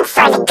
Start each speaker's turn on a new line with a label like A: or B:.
A: I'm for